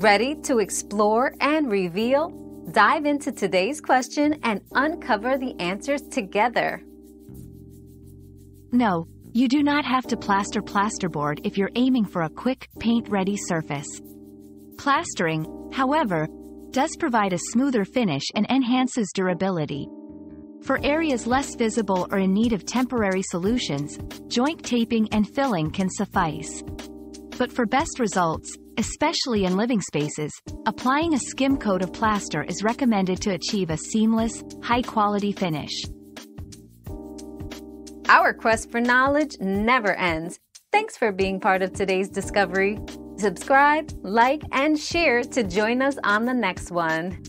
Ready to explore and reveal? Dive into today's question and uncover the answers together. No, you do not have to plaster plasterboard if you're aiming for a quick, paint-ready surface. Plastering, however, does provide a smoother finish and enhances durability. For areas less visible or in need of temporary solutions, joint taping and filling can suffice. But for best results, especially in living spaces, applying a skim coat of plaster is recommended to achieve a seamless, high-quality finish. Our quest for knowledge never ends. Thanks for being part of today's discovery. Subscribe, like, and share to join us on the next one.